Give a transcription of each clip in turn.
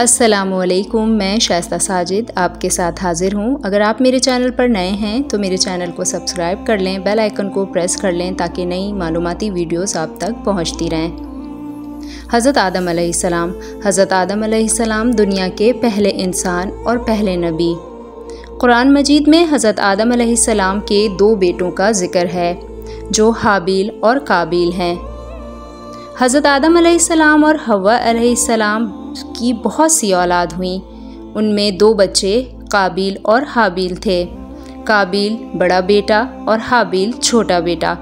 असलकुम मैं शाइस्ता साजिद आपके साथ हाज़िर हूँ। अगर आप मेरे चैनल पर नए हैं तो मेरे चैनल को सब्सक्राइब कर लें, बेल आइकन को प्रेस कर लें, ताकि नई मालूमती वीडियोस आप तक पहुँचती रहें। हज़रत आदम सलाम, हज़रत आदम सलाम दुनिया के पहले इंसान और पहले नबी। कुरान मजीद में हज़रत आदम सलाम के दो बेटों का ज़िक्र है, जो हाबिल और काबिल हैं। हज़रत आदम सलाम और हवा सलाम की बहुत सी औलाद हुई। उनमें दो बच्चे, काबिल और हाबिल थे। काबिल बड़ा बेटा और हाबिल छोटा बेटा।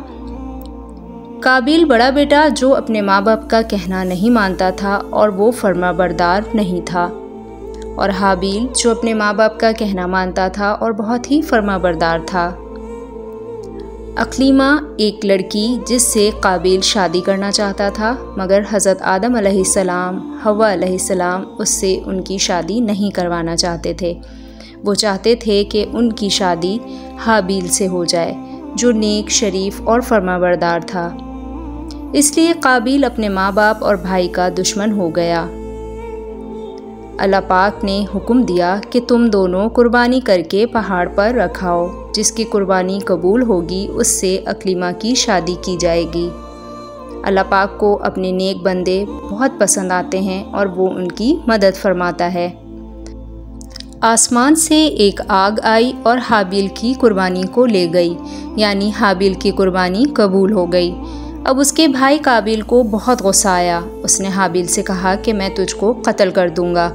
काबिल बड़ा बेटा जो अपने माँ बाप का कहना नहीं मानता था और वो फर्मा बरदार नहीं था। और हाबिल जो अपने माँ बाप का कहना मानता था और बहुत ही फर्मा बरदार था। अकलीमा एक लड़की जिससे काबिल शादी करना चाहता था, मगर हज़रत आदम अलैहिस्सलाम हवा अलैहिस्सलाम उससे उनकी शादी नहीं करवाना चाहते थे। वो चाहते थे कि उनकी शादी हाबील से हो जाए, जो नेक, शरीफ और फर्माबरदार था। इसलिए काबिल अपने माँ बाप और भाई का दुश्मन हो गया। अल्लाह पाक ने हुक्म दिया कि तुम दोनों कुर्बानी करके पहाड़ पर रखाओ। जिसकी कुर्बानी कबूल होगी, उससे अकलीमा की शादी की जाएगी। अल्लाह पाक को अपने नेक बंदे बहुत पसंद आते हैं और वो उनकी मदद फरमाता है। आसमान से एक आग आई और हाबिल की कुर्बानी को ले गई, यानी हाबिल की कुर्बानी कबूल हो गई। अब उसके भाई काबिल को बहुत गुस्सा आया। उसने हाबिल से कहा कि मैं तुझको कत्ल कर दूँगा।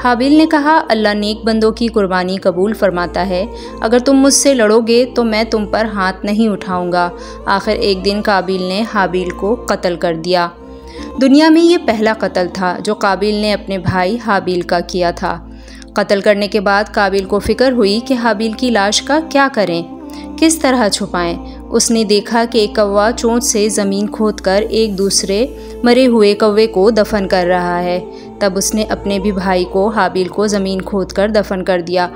हाबिल ने कहा, अल्लाह नेक बंदों की कुर्बानी कबूल फरमाता है। अगर तुम मुझसे लड़ोगे तो मैं तुम पर हाथ नहीं उठाऊँगा। आखिर एक दिन काबिल ने हाबिल को कत्ल कर दिया। दुनिया में ये पहला कत्ल था, जो काबिल ने अपने भाई हाबिल का किया था। कत्ल करने के बाद काबिल को फ़िक्र हुई कि हाबिल की लाश का क्या करें? किस तरह छुपाएँ? उसने देखा कि एक कौवा चोंच से ज़मीन खोद कर एक दूसरे मरे हुए कौवे को दफन कर रहा है। तब उसने अपने भी भाई को हाबिल को ज़मीन खोद कर दफन कर दिया।